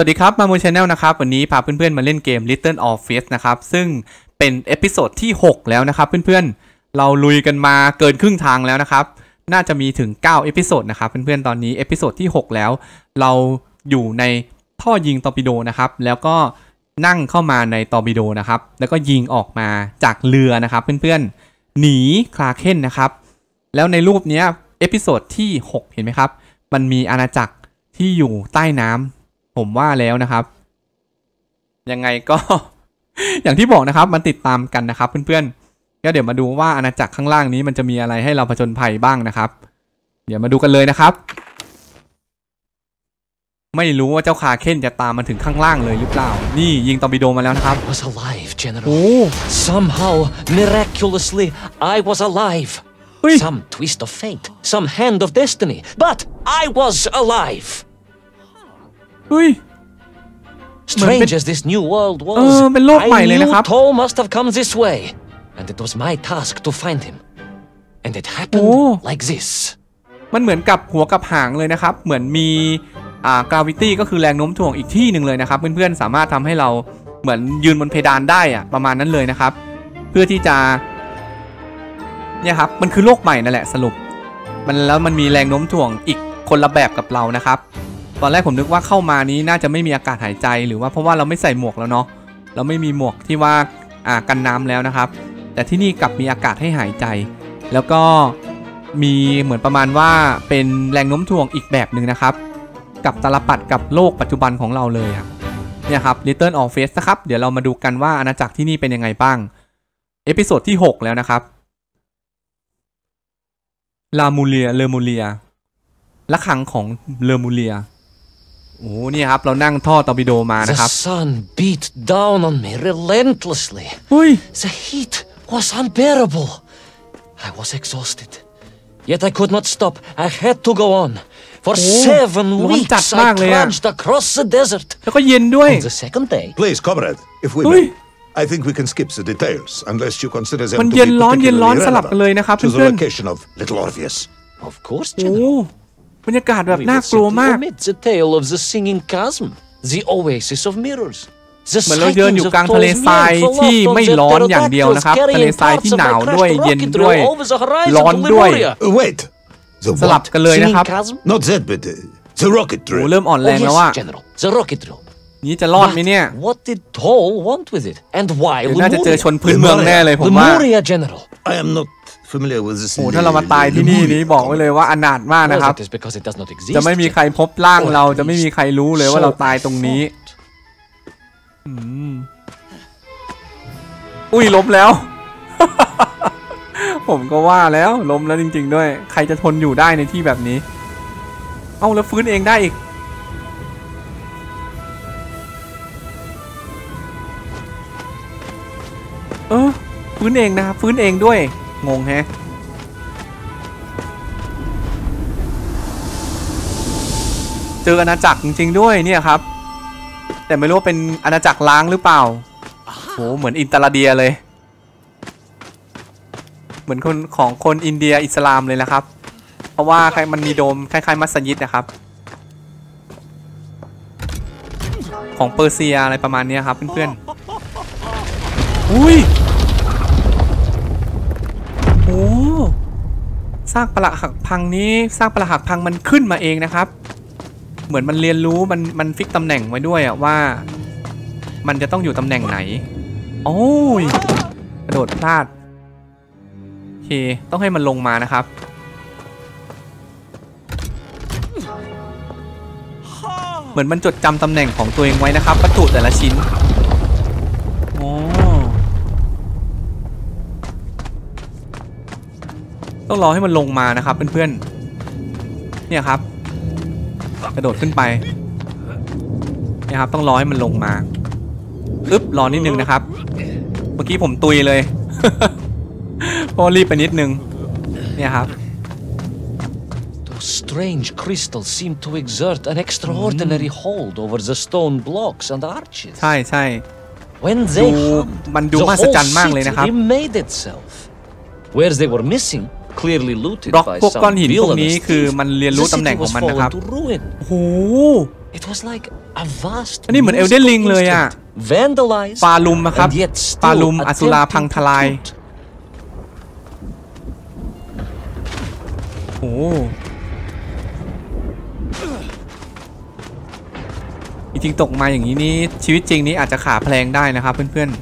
สวัสดีครับมาโม Channel นะครับ วันนี้พาเพื่อนๆมาเล่นเกม Little of f a c e นะครับ ซึ่งเป็น episode ที่ 6 แล้วนะครับ เพื่อนๆ เราลุยกันมาเกินครึ่งทางแล้วนะครับ น่าจะมีถึง 9 episode นะครับเพื่อนๆ ตอนนี้ episode ที่ 6 แล้ว เราอยู่ในท่อยิงตอร์ปิโดนะครับ แล้วก็นั่งเข้ามาในตอร์ปิโดนะครับ แล้วก็ยิงออกมาจากเรือนะครับ เพื่อนๆ หนี Kraken นะครับ แล้วในรูปนี้ episode ที่ 6 เห็นไหมครับ มันมีอาณาจักรที่อยู่ใต้น้ำ ผมว่าแล้วนะครับ ยังไงก็ อย่างที่บอกนะครับ มันติดตามกันนะครับ เพื่อนๆก็เดี๋ยวมาดูว่าอาณาจักรข้างล่างนี้มันจะมีอะไรให้เราผจญภัยบ้างนะครับ เดี๋ยวมาดูกันเลยนะครับ ไม่รู้ว่าเจ้าคาเคนจะตามมาถึงข้างล่างเลยหรือเปล่า นี่ยิงตอร์ปิโดมาแล้วนะครับ I was alive, โอ้ General. Somehow, miraculously, I was alive. เฮ้ย Some twist of fate, some hand of destiny, but I was alive. เฮ้ย Strange as this new world was, เออเป็นโลกใหม่ I เลย knew นะครับ Toll must have come this way, and it was my task to find him. And it happened โอ้ like this. มันเหมือนกับหัวกับหางเลยนะครับ เหมือนมีอ่ากราวิตี้ก็คือแรงโน้มถ่วงอีกที่หนึ่งเลยนะครับ เพื่อนๆสามารถทำให้เราเหมือนยืนบนเพดานได้อะประมาณนั้นเลยนะครับ เพื่อที่จะเนี่ยครับมันคือโลกใหม่นั่นแหละสรุป มันแล้วมันมีแรงโน้มถ่วงอีกคนละแบบกับเรานะครับ ตอนแรกผมนึกว่าเข้ามานี้น่าจะไม่มีอากาศหายใจหรือว่าเพราะว่าเราไม่ใส่หมวกแล้วเนาะเราไม่มีหมวกที่ว่าอ่ากันน้ำแล้วนะครับ แต่ที่นี่กลับมีอากาศให้หายใจ แล้วก็มีเหมือนประมาณว่าเป็นแรงโน้มถ่วงอีกแบบหนึ่งนะครับ กลับตาลปัตรกับโลกปัจจุบันของเราเลยครับเนี่ยครับ Little Orpheus นะครับ เดี๋ยวเรามาดูกันว่าอาณาจักรที่นี่เป็นยังไงบ้าง episode ที่ 6 แล้วนะครับ Lemuria Lemuria ระฆังของ Lemuria โอ้โหนี่ครับ เรานั่งท่อตอร์ปิโดมา The นะครับ sun beat down on me relentlessly. เฮ้ย The heat was unbearable. I was exhausted. Yet I could not stop. I had to go on. For Oh, sevenร้อน weeks จัด I มากเลยอะ trudged across the desert. แล้วก็เย็นด้วย On the second day, Please, comrade, if we Ui. may. I think we can skip the details unless you consider them มัน to เย็น be ร้อนเย็นร้อน particularly สลับกันเลยนะครับ relevant to เพื่อน the location of Little Orpheus. of course, ๆโอ้ General. บรรยากาศแบบ We น่า will กลัว simply มาก omit the tale of the singing chasm, the oasis of mirrors. The เหมือนเราเดินอยู่ sightings of กลางทะเล Toll's ทราย men ที่ from ไม่ the ร้อนอย่างเดียวนะครับ pterodactyls ทะเลทราย carrying ที่ parts ห of นาว my ด้วย crashed เย็น rocket ด้วย rail over the horizon ร้อน to ด้วย Lemuria. Uh, wait. The สลับ what? กันเลยนะ Singing ครับ chasm? Not that, but uh, the rocket โอ้ drill. เริ่มอ่อน Oh, แรงแล้ว yes, อะ General. The rocket drill. นี้จะรอดไหมเนี่ย But what did Toll want with it? And why เดี๋ยวน่าจะเจอช Lemuria? นพื้นเมืองแน่เลยผมว่า Lemuria, General. I am not familiar with this. โอ้ถ้าเรามาตายที่นี่นี้บอกไว้เลยว่าอนาถมาก Well, นะครับ that is because it does not exist. จะไม่มีใครพบร่างเราจะไม่มีใครรู้เลยว่าเราตายตรงนี้อืมอุ้ยล้มแล้ว ผมก็ว่าแล้วล้มแล้วจริง ๆ ด้วย ใครจะทนอยู่ได้ในที่แบบนี้ เอ้าแล้วฟื้นเองได้อีกเออฟื้นเองนะครับฟื้นเองด้วย งงแฮะเจออาณาจักรจริง ๆ ด้วยเนี่ยครับ แต่ไม่รู้ว่าเป็นอาณาจักรล้างหรือเปล่าโหเหมือนอินตาลาเดียเลย เหมือนคนของคนอินเดียอิสลามเลยนะครับ เพราะว่าใครมันมีโดมคล้ายๆมัสยิดนะครับ ของเปอร์เซียอะไรประมาณเนี้ยครับเพื่อนๆอุ้ยากปรักหักพังนี้ซากปรักหักพังมันขึ้นมาเองนะครับ เหมือนมันเรียนรู้มันมันฟิกตำแหน่งไว้ด้วยอะว่า มันจะต้องอยู่ตำแหน่งไหน โอ้ยกระโดดพลาดโอเคต้องให้มันลงมานะครับเหมือนมันจดจำตำแหน่งของตัวเองไว้นะครับวัตถุแต่ละชิ้นโอ้ ต้องรอให้มันลงมานะครับเพื่อนๆเนี่ยครับกระโดดขึ้นไปเนี่ยครับต้องรอให้มันลงมาอึ๊บรอนิดนึงนะครับ เมื่อกี้ผมตุยเลยเพราะรีบไปนิดนึงเนี่ยครับ Those strange crystals seem to exert an extraordinary hold over the stone blocks and arches. ใช่ใช่ When they ดู hummed, มันดู the มหัศ whole จรรย์มากเลยนะครับ city remade itself. Whereas they were missing, clearly looted บล็อก by พวกก้อน some หินพวกนี้ villainous คือ thief, มันเรียนรู้ the ตำแหน่ง city ของ was มันนะครับ fallen to ruin. โอ้โห It was like a vast อันนี้เหมือน Elden Ring เลยอะ instrument, vandalized ฟาลุมอะครับ and yet ฟา still ลุมอสุราพัง attempting ทลาย to toot. โอ้จริงๆตกมาอย่างนี้นี่ชีวิตจริงนี้อาจจะขาแพลงได้นะครับเพื่อนๆ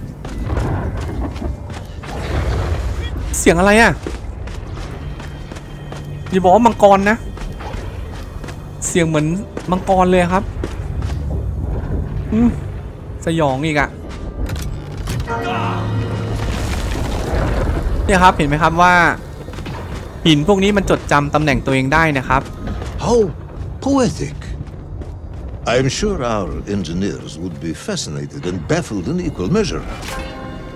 เสียงอะไรอะ่ะ อย่าบอกว่ามังกรนะ เสียงเหมือนมังกรเลยครับ อืมสยองอีกอะเนี่ยครับเห็นไหมครับว่า หินพวกนี้มันจดจำตำแหน่งตัวเองได้นะครับ How poetic. I'm sure our engineers would be fascinated and baffled in equal measure.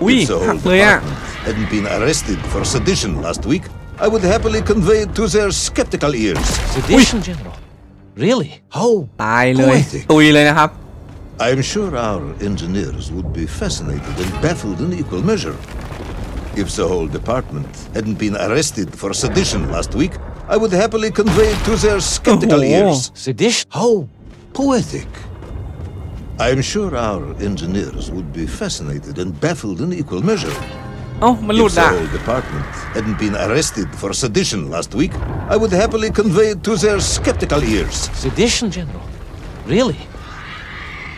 อุ้ย If the หั whole กเลยอะ department hadn't been arrested for sedition last week, I would happily convey it to their skeptical ears. Sedition, General. Really? How ตายเลย poetic. ตุยเลยนะครับ I'm sure our engineers would be fascinated and baffled in equal measure. If the whole department hadn't been arrested for sedition last week, I would happily convey it to their skeptical Oh. ears. Sedition? How poetic. I'm sure our engineers would be fascinated and baffled in equal measure. เอ้ามันหลุด If the อะ whole department hadn't been arrested for sedition last week, I would happily convey it to their skeptical ears. Sedition, General. Really?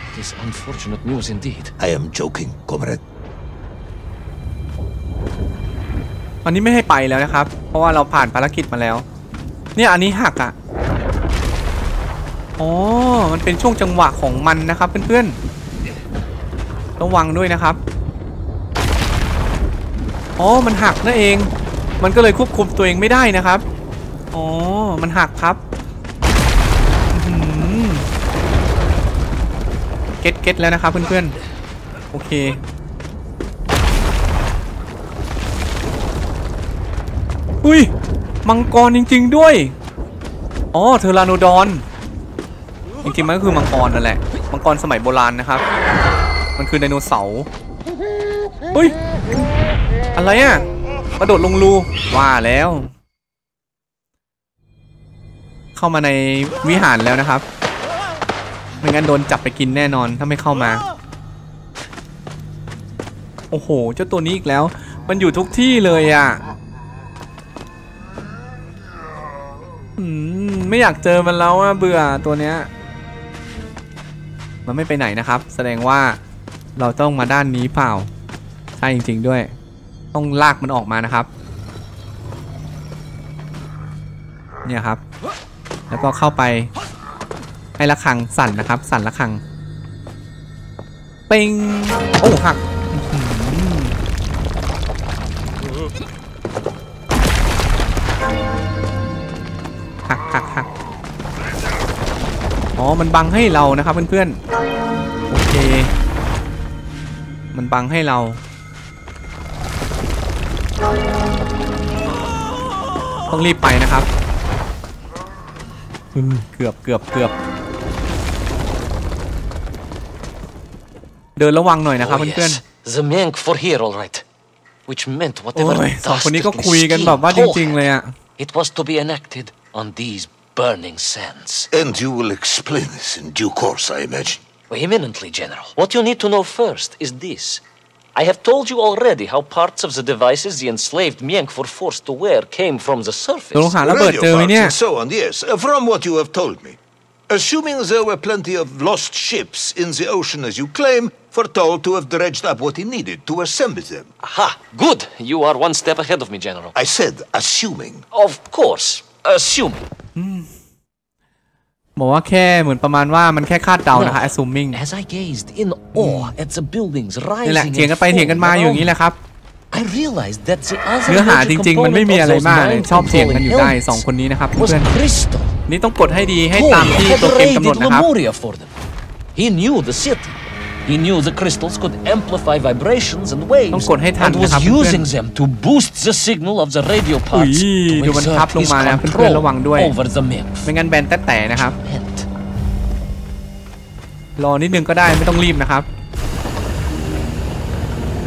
It is unfortunate news indeed. I am joking, comrade. อันนี้ไม่ให้ไปแล้วนะครับ เพราะว่าเราผ่านภารกิจมาแล้ว เนี่ยอันนี้หักอะอ๋อมันเป็นช่วงจังหวะของมันนะครับเพื่อนๆ ระวังด้วยนะครับ อ๋อ มันหักนั่นเอง มันก็เลยควบคุมตัวเองไม่ได้นะครับ อ๋อ มันหักครับเก็ตเก็ตแล้วนะครับเพื่อนๆ โอเค อุ้ย มังกรจริง ๆ ด้วย อ๋อ เทอราโนดอน จริงๆ มันก็คือมังกรนั่นแหละ มังกรสมัยโบราณนะครับ มันคือไดโนเสาร์เฮ้ย อะไรอะกระโดดลงรูว่าแล้ว เข้ามาในวิหารแล้วนะครับ ไม่งั้นโดนจับไปกินแน่นอนถ้าไม่เข้ามา โอ้โห เจ้าตัวนี้อีกแล้ว มันอยู่ทุกที่เลยอะอืมไม่อยากเจอมันแล้วอะเบื่อตัวเนี้ย มันไม่ไปไหนนะครับ แสดงว่าเราต้องมาด้านนี้เปล่า ใช่จริง ๆด้วย ต้องลากมันออกมานะครับ เนี่ยครับ แล้วก็เข้าไปให้ระฆังสั่นนะครับ สั่นระฆังเปิงโอ้หักหักหักหักอ๋อ มันบังให้เรานะครับเพื่อนๆ โอเค มันบังให้เรา ต้องรีบไปนะครับอืมเกือบเกือบเกือบเดินระวังหน่อยนะครับ Oh, เพื่อน yes. The Menk for here, all right. Which meant ๆโอ้ whatever ยสองคนนี้ก็ dastardly คุยกันแบบว่าจ scheme ริงๆเลยอะ It was to be enacted on these burning sands. And you will explain this in due course, I imagine. Eminently, General. What you need to know first is this. I have told you already how parts of the devices the enslaved Mienk were forced to wear came from the ตกลง surface. หาระเบิด Radio เจอไหม parts เนี่ย and so on, yes, uh, from what you have told me. Assuming there were plenty of lost ships in the ocean as you claim, foretold to have dredged up what he needed to assemble them. Aha! Good! You are one step ahead of me, General. I said assuming. Of course. Assume. บอกว่าแค่เหมือนประมาณว่ามันแค่คาดเดานะคะ assuming As I gazed in awe at the buildings นี่แหละ rising เถียงกัน and ไปเถียงกันมาอยู่อย่างนี้ falling แหละครับ around, I realized that the other เนื้อหา major จริง ๆ มันไม่ component มี of อะไร those มากเลย mind ชอบเถียงกันอยู่ได้ controlling สองคนนี้นะครับ helmets เพื่อน was crystal. ๆนี่ต้องกดให้ดีให้ Paul ตามที่ had ตัวเกมกำหนด raided นะครับ Lemuria for them. He knew the city. He knew the crystals could amplify vibrations and ต้อง waves, กดให้ทัน and นะครับ was เพื่อน using them to boost the signal of the radio ๆอุ้ย parts ดู to มันพับ exert ลง his มานะเพื่อนๆ control ระวังด้วย over the men. ไม่งั้นแบนแต๊ะๆนะครับ Meant รอนิดนึงก็ได้ไม่ต้องรีบนะครับ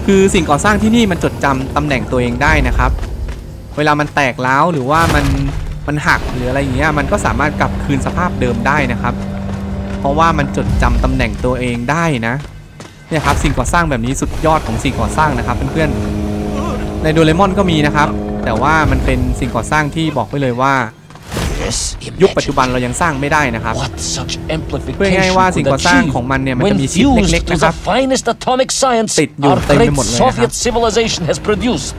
คือสิ่งก่อสร้างที่นี่มันจดจำตำแหน่งตัวเองได้นะครับ เวลามันแตกร้าวหรือว่ามันมันหักหรืออะไรอย่างเงี้ยมันก็สามารถกลับคืนสภาพเดิมได้นะครับ เพราะว่ามันจดจำตำแหน่งตัวเองได้นะเนี่ยครับสิ่งก่อสร้างแบบนี้สุดยอดของสิ่งก่อสร้างนะครับเพื่อนๆในโดเรมอนก็มีนะครับ แต่ว่ามันเป็นสิ่งก่อสร้างที่บอกไว้เลยว่า Yes, ยุคปัจจุ imagine บันเรายังสร้างไม่ได้นะครับ what such เพื่อ amplification ง่ายๆว่าสิ่ง could ก่อสร้าง achieve ของมันเนี่ยมัน when จะมีชิป fused เล็กๆ to นะครับ the finest atomic science ติดอยู่ our เต็มไป great หมดเลยนะครับ Soviet civilization has produced.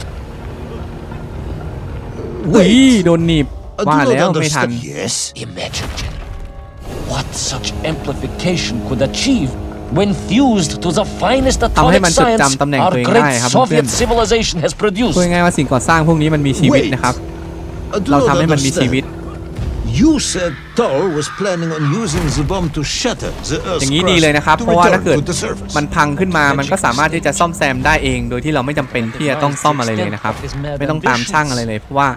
อุ้ยโดนหนีบ I do ว่า not แล้วไม่ทัน what such amplification could achieve when fused to the finest ทำให้ atomic มันจด science จำตำแหน่ง our ตัวเองได้ great ครับเพื่อน Soviet civilization has produced. พูดง่ายๆว่าสิ่งก่อสร้างพวกนี้มันมีชีวิต Wait. นะครับ I do เรา not ทำให้มันมี understand. ชีวิต You said Thor was planning on using the bomb to shatter the อ Earth's ย่างนี้ดี crust เลยนะครับ to เพราะว่าถ้า return เกิด to the surface. มันพังขึ้นมา มันก็สามารถที่จะซ่อมแซมได้เอง โดยที่เราไม่จำเป็นที่จะต้องซ่อมอะไรเลยนะครับ ไม่ต้องตามช่างอะไรเลย เพราะว่า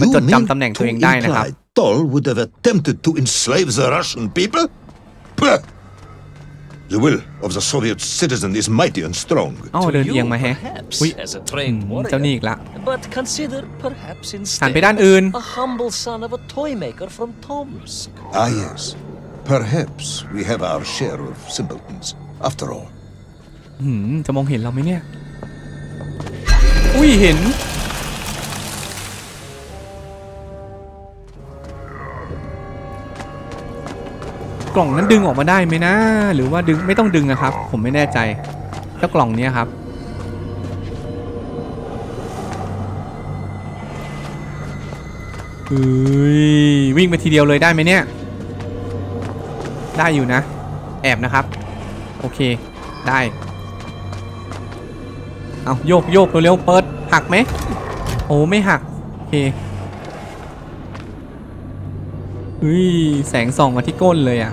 มัน You จด mean จำตำแหน่งตัวเองได้นะครับ to imply Thor would have attempted to enslave the Russian people? Pah! The will of the Soviet citizen is mighty and strong. เอ้า To เดิน you, เอียงมาแฮะ perhaps, อุ้ย as a trained อืม warrior. เจ้านี่อีกละ But consider perhaps หัน instead ไปด้านอื่น a humble son of a toy maker from Tomsk. Ah, yes. Perhaps we have our share of simpletons, after all. หืมจะมองเห็นเราไหมเนี่ย อุ้ยเห็น กล่องนั้นดึงออกมาได้ไหมนะ หรือว่าดึงไม่ต้องดึงอะครับ ผมไม่แน่ใจเจ้ากล่องเนี้ยครับเฮ้ยวิ่งไปทีเดียวเลยได้ไหมเนี่ย ได้อยู่นะ แอบนะครับ โอเค ได้ เอาโยกโยกเร็วๆเปิดหักไหมโอ้ไม่หัก โอเคเฮ้ยแสงส่องมาที่ก้นเลยอะ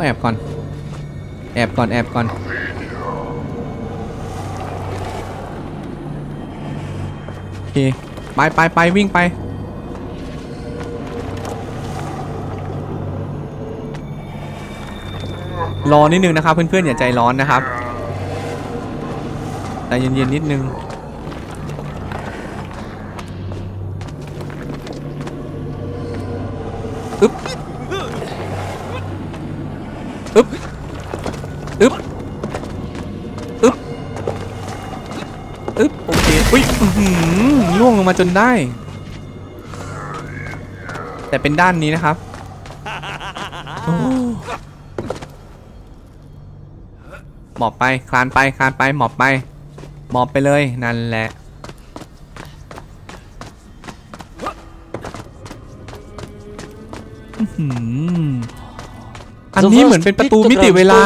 ต้องแอบก่อน แอบก่อนแอบก่อน โอเค ไปไปไปวิ่งไป รอนิดนึงนะครับเพื่อนๆอย่าใจร้อนนะครับใจเย็นๆนิดนึงอึ๊บอึ๊บ จนได้ แต่เป็นด้านนี้นะครับหมอบไปคลานไปคลานไปหมอบไปหมอบไปเลยนั่นแหละอันนี้เหมือนเป็นประตูมิติเวลา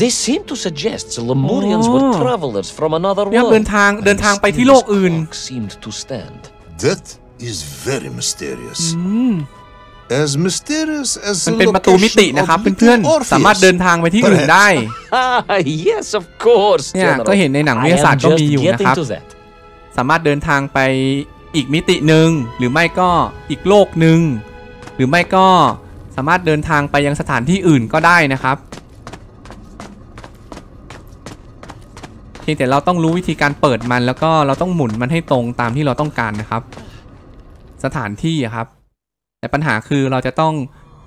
They seem to suggest the Lemurians were Oh. travelers from another เนี่ย world. เดินทางเดินทางไปที่โลกอื่น Clock seemed to stand. That is very mysterious. As mysterious as มัน the เป็นประตูมิติ location นะครับ of เพื่อน Little ๆสามารถเดินทางไปที่อื่นได้ Ah, yes, of course. เนี่ย General. ก็เห็นในหนังวิ I ทยาศาสต am ร์ก็ just มีอยู่ getting นะครับ to that. สามารถเดินทางไปอีกมิติหนึ่งหรือไม่ก็อีกโลกหนึ่งหรือไม่ก็สามารถเดินทางไปยังสถานที่อื่นก็ได้นะครับ เพียงแต่เราต้องรู้วิธีการเปิดมัน แล้วก็เราต้องหมุนมันให้ตรงตามที่เราต้องการนะครับ สถานที่ครับ แต่ปัญหาคือเราจะต้อง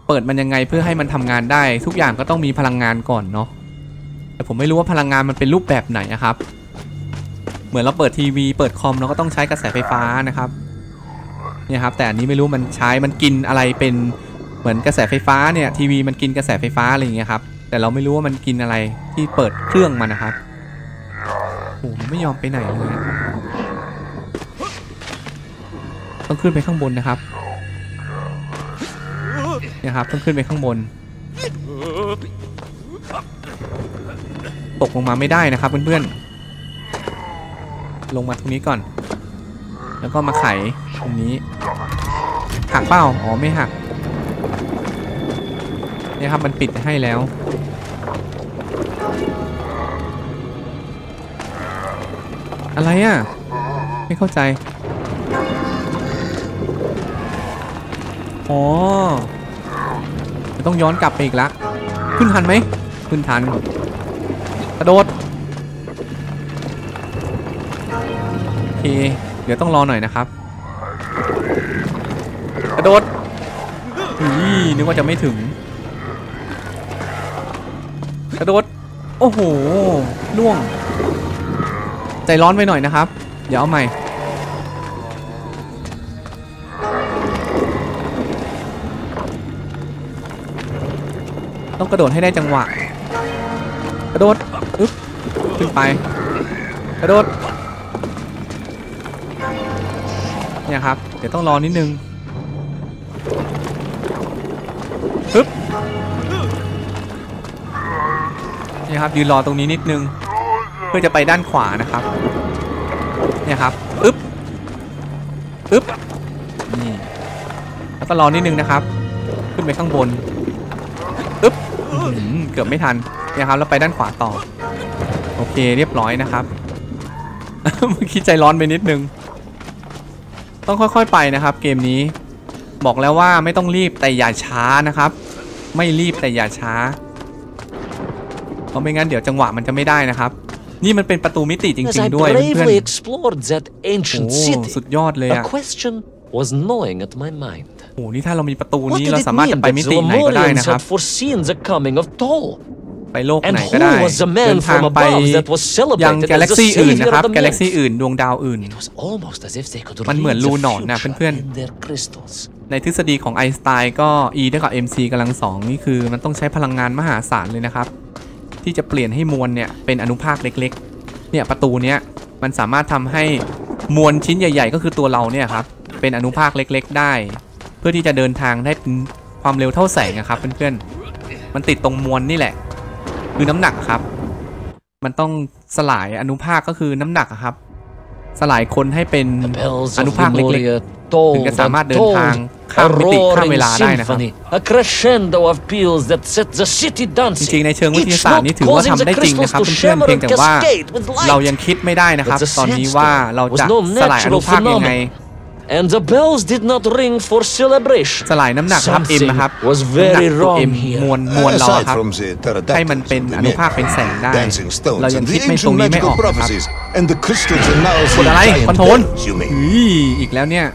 เปิดมันยังไงเพื่อให้มันทำงานได้ ทุกอย่างก็ต้องมีพลังงานก่อนเนาะแต่ผมไม่รู้ว่าพลังงานมันเป็นรูปแบบไหนนะครับ เหมือนเราเปิดทีวีเปิดคอมเราก็ต้องใช้กระแสไฟฟ้านะครับเนี่ยครับแต่อันนี้ไม่รู้มันใช้มันกินอะไรเป็นเหมือนกระแสไฟฟ้าเนี่ยทีวีมันกินกระแสไฟฟ้าอะไรอย่างเงี้ยครับแต่เราไม่รู้ว่ามันกินอะไรที่เปิดเครื่องมันนะครับ หมันไม่ยอมไปไหนเลยต้องขึ้นไปข้างบนนะครับเนี่ยครับ ต้องขึ้นไปข้างบน ตกลงมาไม่ได้นะครับเพื่อนๆ ลงมาตรงนี้ก่อน แล้วก็มาไขตรงนี้ หักเปล่าอ๋อไม่หักเนี่ยครับมันปิดให้แล้ว อะไรอะ ไม่เข้าใจ อ๋อ ต้องย้อนกลับไปอีกละ ขึ้นทันไหม ขึ้นทัน กระโดด โอเค เดี๋ยวต้องรอหน่อยนะครับ กระโดดนี่นึกว่าจะไม่ถึง กระโดด โอ้โหล่วง ใจร้อนไปหน่อยนะครับ เดี๋ยวเอาใหม่ ต้องกระโดดให้ได้จังหวะ กระโดดอึ๊บขึ้นไป กระโดด เนี่ยครับ เดี๋ยวต้องรอนิดนึงปึ๊บเนี่ยครับยืนรอตรงนี้นิดนึง พื่อจะไปด้านขวานะครับ เนี่ยครับอึ๊บอึ๊บนี่แล้วก็รอนิดนึงนะครับ ขึ้นไปข้างบนอึ๊บเกือบไม่ทันเนี่ยครับแล้วไปด้านขวาต่อ โอเคเรียบร้อยนะครับเมื่อกี้ใจร้อนไปนิดนึง ต้องค่อยๆไปนะครับ เกมนี้บอกแล้วว่าไม่ต้องรีบแต่อย่าช้านะครับ ไม่รีบแต่อย่าช้าเพราะไม่งั้นเดี๋ยวจังหวะมันจะไม่ได้นะครับ นี่มันเป็นประตูมิติจ As ริง I ๆด้วยเพื่อน bravely explored that ๆ ancient โอ้ city, สุดยอดเลย a อะ question was gnawing at my mind. โอ้นี่ถ้าเรามีประตู What นี้ did เรา it สามารถ mean จะไป that มิ the ติไหนก็ได้นะ Lemurians ครับ had foreseen the coming of Tol? ไปโลก And ไหน who ก็ได้ was the เดิน man ทาง from ไป above that was ยัง celebrated กาแล็ as ก the ซี่อื่น savior นะครับ of the กาแล็กซี่ Mink? อื่นดวงดาวอื่น It was almost as if they could มันเหมือน read รู the หนอนน่ะ future เพื่อนๆ in their crystals. ในทฤษฎีของไอน์สไตน์ก็ E เท่ากับ mc กำลังสองนี่คือมันต้องใช้พลังงานมหาศาลเลยนะครับ ที่จะเปลี่ยนให้มวลเนี่ยเป็นอนุภาคเล็กๆ เนี่ยประตูเนี้ยมันสามารถทำให้มวลชิ้นใหญ่ ๆ ก็คือตัวเราเนี่ยครับเป็นอนุภาคเล็ก ๆ ได้ เพื่อที่จะเดินทางได้เป็นความเร็วเท่าแสงนะครับเพื่อนๆมันติดตรงมวลนี่แหละ คือน้ำหนักครับ มันต้องสลายอนุภาคก็คือน้ำหนักครับ สลายคนให้เป็น The bells อนุ of ภาคเล็ก Lemuria told ถึงจะสามารถ and เดินทาง told ข้าม a มิติข้าม roaring เวลาได้นะครับ symphony, a crescendo of peals that set the city จ dancing. ริงๆในเชิงวิทยา each ศาสตร์ note นี่ถือว่า causing ทำได้ the จริงนะครับ crystals to เพื่อนๆ shimmer เพียง and แต่ว่า cascade with light. เรายังคิดไม่ได้นะครับ But the ตอนนี้ว่าเราจะ was no สลายอนุภาคยังไง And the bells did not ring for celebration. สลายน้ำหนักครับ M Something นะครับ was น้ำหนั very ตัว wrong M here. มวลมวลเราอะ Aside ครับ from the ให้มัน pterodactyls เป็น of the อนุภาค Mink, เป็นแสงได้ dancing stones เรายัง and คิด the ไม่ตรง ancient นี้ไม่อ magical อกนะครับ prophecies, and the crystals are now กดอะไร giant คอนโทรล bells, you mean. อีกแล้วเนี่ย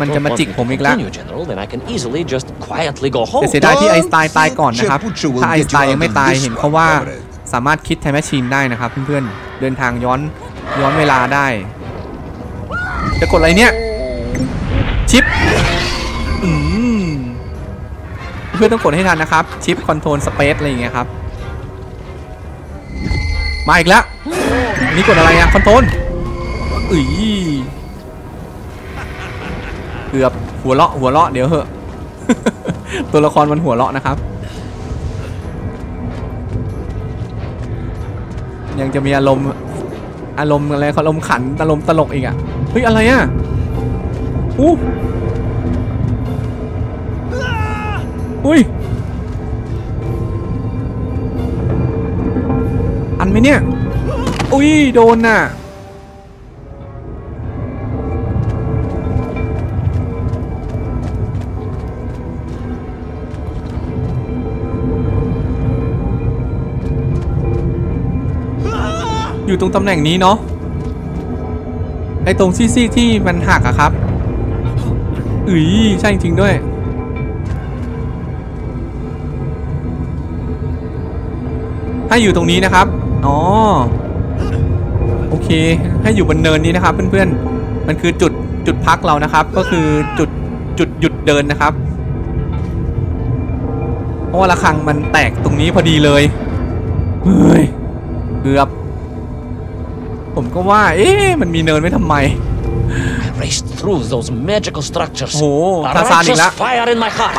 มัน Don't จะมา want จิก me to ผมอีกแล้ว continue, General, then I can easily just quietly go แต่ home. เสียดายที่ไอน์สไตน์ตายก่อนนะครับ Chepucho will ถ้าไอน์สไตน์ get you ยังไม่ out of ตาย this เห็น one, เขาว่า comrade. สามารถคิดไทม์แมชชีนได้นะครับเพื่อนๆ เดินทางย้อนย้อนเวลาได้จะกดอะไรเนี่ย ชิปอืมเพื่อนต้องกดให้ทันนะครับ ชิปคอนโทรลสเปซอะไรอย่างเงี้ยครับ มาอีกแล้วนนี้กดอะไรอะคอนโทรลอุ้ยเกือบหัวเราะหัวเราะเดี๋ยวเหอะ ตัวละครมันหัวเราะนะครับ ยังจะมีอารมณ์อารมณ์อะไรอารมณ์ขันอารมณ์ตลกอีกอะเฮ้ยอะไรอะ อู้อุ้ย อันไหมเนี่ย อุ้ย โดนน่ะ อยู่ตรงตำแหน่งนี้เนาะไอตรงซี่ๆที่มันหักอะครับ อุ้ยใช่จริงด้วยให้อยู่ตรงนี้นะครับ อ๋อ โอเค ให้อยู่บนเนินนี้นะครับ เพื่อนๆ มันคือจุดจุดพักเรานะครับ ก็คือจุดจุดหยุดเดินนะครับ เพราะว่าระฆังมันแตกตรงนี้พอดีเลย เฮ้ย เกือบ ผมก็ว่า เอ๊ะ มันมีเนินไว้ทำไม raced through those magical structures. Oh, a Tarzan righteous igla. fire in my ไป heart.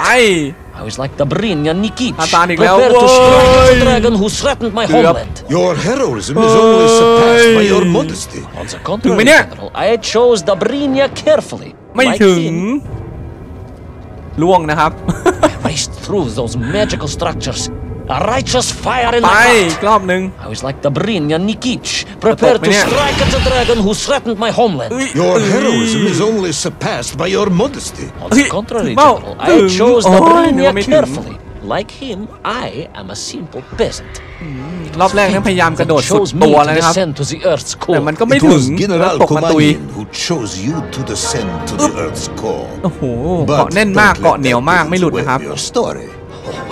I was like the Brinya Nikich, Tarzan igla. prepared to strike at Oi. the dragon who threatened my Yep. homeland. Your heroism is only surpassed by your modesty. On the ถึง contrary, ไหมเนี่ย General, I chose the Brinya carefully. ไม่ Like ถึง him, ล่วงนะครับ I raced through those magical structures. A righteous fire in ไป my อี heart. กรอบหนึ่ง I was like the Brinya Nikich, prepared to Tapos, strike at the dragon who threatened my homeland. เอ้ย Your เอ้ย heroism is only surpassed by your modesty. On เฮ้ย the contrary, เบ้า General, ถึง I chose the โอ้ยนึก Brinya ว่าไม่ถึง carefully. Like him, I am a simple peasant. รอบแรกนั้นพยายามกระโดด He สุด chose me ตัว to แล้วนะครับ descend to the Earth's แต่ core. มันก็ไม่ It ถึง was แล้ว General ตกมาตุย Kumanin who chose you to descend to the Earth's core. โอ้โห But เกาะแน่นมาก don't เกาะ let เหนียว that มาก get ไม่หลุด in the นะ way ครับ ค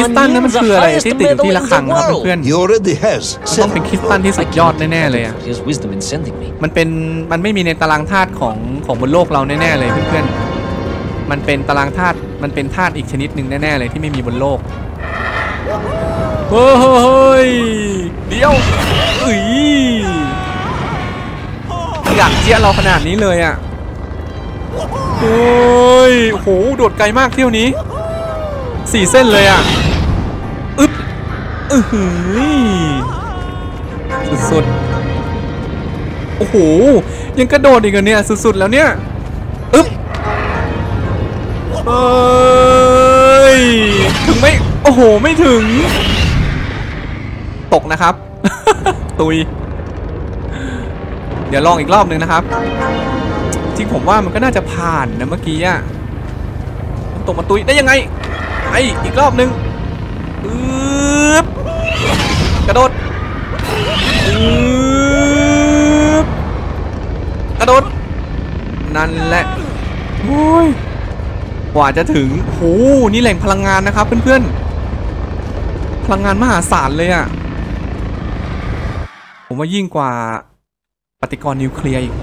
ริสตันนั้นมัน Kamanin, คือ the อะไร highest ที่ติดอยู่ medal ที่ in ระฆัง the ครับ world. เพื่อน He already has ๆต้องเป็นคริสตันที่สุดยอดแน่ๆเลยอะ His wisdom in sending me. มันเป็นมันไม่มีในตารางธาตุของของบนโลกเราแน่ๆเลยเพื่อนๆมันเป็นตารางธาตุมันเป็นธาตุอีกชนิดหนึ่งแน่ๆเลยที่ไม่มีบนโลกเฮ้ยเดี๋ยวอุ้ยอยากเจี๊ยเราขนาดนี้เลยอะ โอ้ยโหโดดไกลมากเที่ยวนี้สี่เส้นเลยอะอึ๊บอือหือสุดๆโอ้โหยังกระโดดอีกเหรอเนี่ยสุดๆแล้วเนี่ยอึ๊บเอ้ยถึงไม่โอ้โหไม่ถึง ตกนะครับ ตุย เดี๋ยวลองอีกรอบหนึ่งนะครับ จริงผมว่ามันก็น่าจะผ่านนะเมื่อกี้อะมันตกมาตุยได้ยังไงไออีกรอบหนึ่งอึ๊บกระโดดอึ๊บกระโดด นั่นแหละโอ้ยกว่าจะถึงโอ้โหนี่แหล่งพลังงานนะครับเพื่อนๆ พลังงานมหาศาลเลยอะ่ะ ผมว่ายิ่งกว่าปฏิกรณ์นิวเคลียร์อีก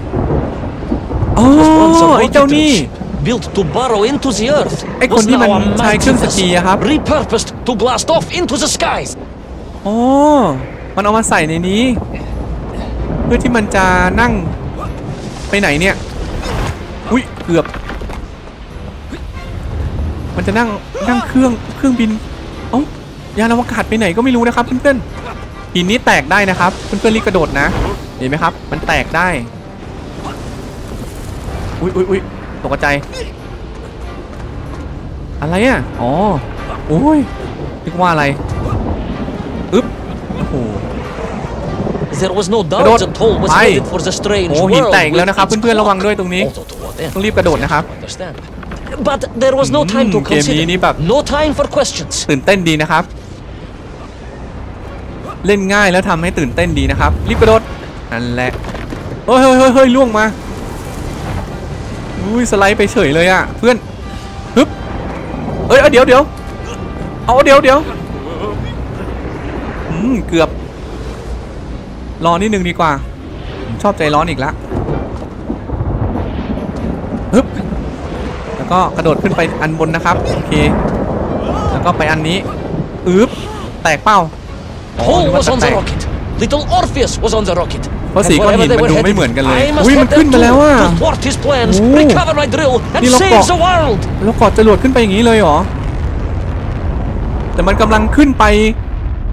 อ๋อ Once a ไอ้เจ้า rocket นี่ ship built to burrow into the earth ไอ้คน was ที่มัน now a ใช้เครื่องส mighty กี vessel อะครับ repurposed to blast off into the skies. อ๋อ มันเอามาใส่ในนี้ เพื่อที่มันจะนั่งไปไหนเนี่ย อุ้ยเกือบ มันจะนั่งนั่งเครื่องเครื่องบินเอ้ายานอวกาศไปไหนก็ไม่รู้นะครับเพื่อนๆหินนี้แตกได้นะครับ เพื่อนๆรีบกระโดดนะ เห็นไหมครับ มันแตกได้ อุ้ยอุ้ยอุ้ยตกใจายอะไรอะ อ๋อโอ้ยนึกว่าอะไร อึ๊บ โอ้โห There was no Kadot. doubt that Toll was Ay. headed for the strange โอ้ world. หินแตกอีกแล้ว with นะครับ its เพื่อนๆระวัง clock. ด้วยตรงนี้ Although to what end, ต้องรีบกระโดดนะครับ I understand. But there was no time to อืมเกมนี้นี่ consider. แบบ No time for questions. ตื่นเต้นดีนะครับ เล่นง่ายแล้วทำให้ตื่นเต้นดีนะครับ รีบกระโดดนั่นแหละเฮ้ยเฮ้ยเฮ้ยเฮ้ยล่วงมา อุ้ยสไลด์ไปเฉยเลยอะเพื่อนฮึบเอ้ยเอาเดี๋ยวเดี๋ยวเอาเดี๋ยวเดี๋ยวอืมเกือบรอนิดนึงดีกว่าผมชอบใจร้อนอีกแล้วฮึบแล้วก็กระโดดขึ้นไปอันบนนะครับโอเคแล้วก็ไปอันนี้อึ๊บแตกเป้าอ๋อ Paul นึกว่าจะแตก Little Orpheus was on the rocket. เพราะ And สีก้อนหิน wherever they มัน were ดูไม่ headed, เหมือนกันเลย I must อุ้ย get มันขึ้น there มาแล้ว too, อะ to thwart his plans, โอ้ recover my drill, and นี่เรา save เกาะ the world. แล้วกอดจรวดขึ้นไปอย่างนี้เลยเหรอ แต่มันกำลังขึ้นไป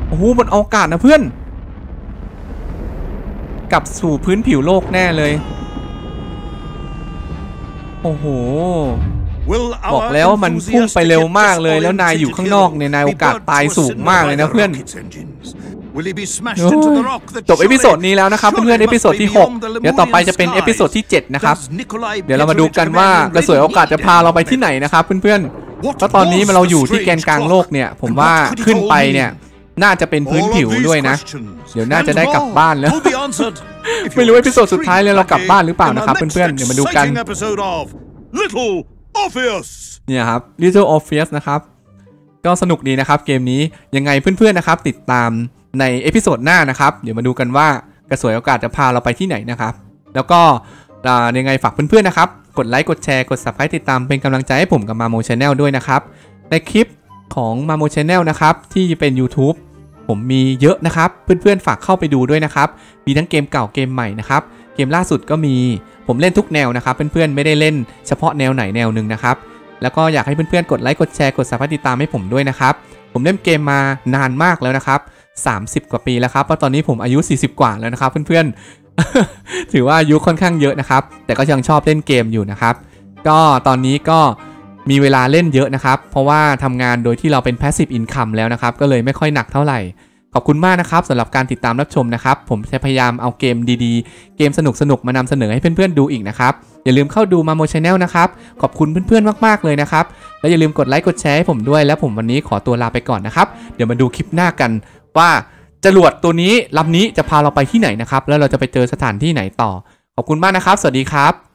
โอ้โหบนอวกาศนะเพื่อน กลับสู่พื้นผิวโลกแน่เลย โอ้โหบอกแล้วว่ามันพุ่งไปเร็วมากเลย แล้วนายอยู่ข้างนอกเนี่ยนายโอกาสตายสูงมากเลยนะเพื่อนโอ้ย จบ episode นี้แล้วนะครับเพื่อนๆ episode ที่ 6 เดี๋ยวต่อไปจะเป็น episode ที่ 7 นะครับ เดี๋ยวเรามาดูกันว่ากระสวยอวกาศจะพาเราไปที่ไหนนะครับเพื่อนๆเพราะตอนนี้เราอยู่ที่แกนกลางโลกเนี่ย ผมว่าขึ้นไปเนี่ยน่าจะเป็นพื้นผิวด้วยนะ เดี๋ยวน่าจะได้กลับบ้านแล้ว ไม่รู้ episode สุดท้ายเลยเรากลับบ้านหรือเปล่านะครับ เพื่อนๆเดี๋ยวมาดูกัน Little Orpheus เนี่ยครับ Little Orpheus นะครับ ก็สนุกดีนะครับเกมนี้ยังไงเพื่อนๆนะครับ ติดตาม ใน episode หน้านะครับ เดี๋ยวมาดูกันว่ากระสวยอวกาศจะพาเราไปที่ไหนนะครับ แล้วก็ยังไงฝากเพื่อนๆนะครับ กดไลค์กดแชร์กด subscribe ติดตามเป็นกำลังใจให้ผมกับมาโม Channel ด้วยนะครับ ในคลิปของมาโม Channel นะครับ ที่เป็น YouTube ผมมีเยอะนะครับ เพื่อนๆฝากเข้าไปดูด้วยนะครับ มีทั้งเกมเก่าเกมใหม่นะครับ เกมล่าสุดก็มีผมเล่นทุกแนวนะครับ เพื่อนๆไม่ได้เล่นเฉพาะแนวไหนแนวหนึ่งนะครับแล้วก็อยากให้เพื่อนๆกดไลค์กดแชร์กด subscribe ติดตามให้ผมด้วยนะครับ ผมเล่นเกมมานานมากแล้วนะครับ 30 กว่าปีแล้วครับเพราะตอนนี้ผมอายุ 40 กว่าแล้วนะครับเพื่อนๆ ถือว่าอายุค่อนข้างเยอะนะครับ แต่ก็ยังชอบเล่นเกมอยู่นะครับ ก็ตอนนี้ก็มีเวลาเล่นเยอะนะครับ เพราะว่าทำงานโดยที่เราเป็น passive income แล้วนะครับ ก็เลยไม่ค่อยหนักเท่าไหร่ ขอบคุณมากนะครับสำหรับการติดตามรับชมนะครับ ผมจะพยายามเอาเกมดีๆ เกมสนุกๆ มานำเสนอให้เพื่อนๆดูอีกนะครับ อย่าลืมเข้าดูมาโมชแนลนะครับ ขอบคุณเพื่อนๆ มากๆ เลยนะครับ และอย่าลืมกดไลค์กดแชร์ให้ผมด้วย แล้วผมวันนี้ขอตัวลาไปก่อนนะครับ เดี๋ยวมาดูคลิปหน้ากัน ว่าจรวดตัวนี้ลำนี้จะพาเราไปที่ไหนนะครับ แล้วเราจะไปเจอสถานที่ไหนต่อ ขอบคุณมากนะครับ สวัสดีครับ